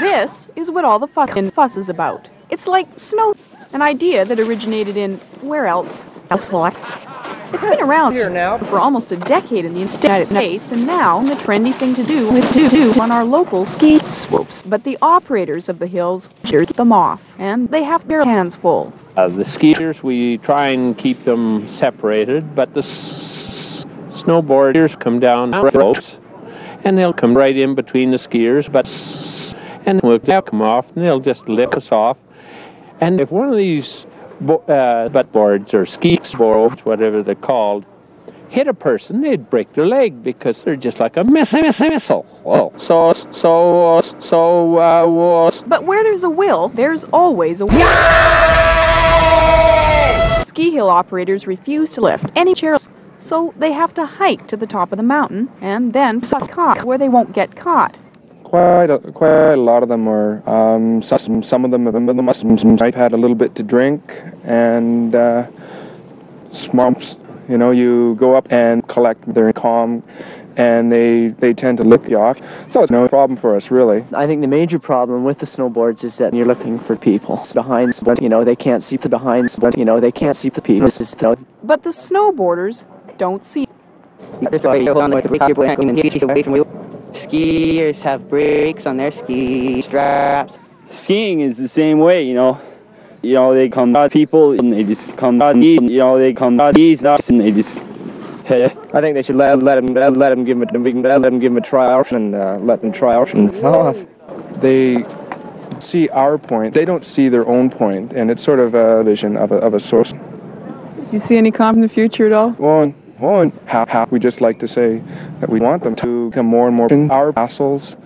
This is what all the fucking fuss is about. It's like snow, an idea that originated in where else? It's been around Here now. for almost a decade in the United States, and now the trendy thing to do is to do on our local ski swoops. But the operators of the hills shear them off, and they have their hands full. Uh, the skiers, we try and keep them separated, but the s- snowboarders come down ropes, and they'll come right in between the skiers, but s- and we'll they'll come off, and they'll just lift us off. And if one of these bo- uh, butt boards or ski boards, whatever they're called, hit a person, they'd break their leg because they're just like a missile. missile, missile. Oh, so so so uh, was But where there's a will, there's always a Ski hill operators refuse to lift any chairs, so they have to hike to the top of the mountain and then suck caught where they won't get caught. Quite a, quite a lot of them are. Um, some, some of them, some of them some, some might have had a little bit to drink, and uh, smumps. You know, you go up and collect. They're calm, and they they tend to lick you off. So it's no problem for us, really. I think the major problem with the snowboards is that you're looking for people It's behind, but you know they can't see the behind, but you know they can't see the people. This But the snowboarders don't see. Skiers have brakes on their ski straps. skiing is the same way, you know. You know, they come out people and they just come out, and you know, they come out these us and they just. I think they should let let them let, let them give them we can let them give them a trial and uh, let them try out and fall off. They see our point. They don't see their own point, and it's sort of a vision of a, of a source. You see any comms in the future at all? One, half, half. We just like to say that we want them to become more and more in our vassals